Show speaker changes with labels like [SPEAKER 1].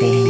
[SPEAKER 1] baby.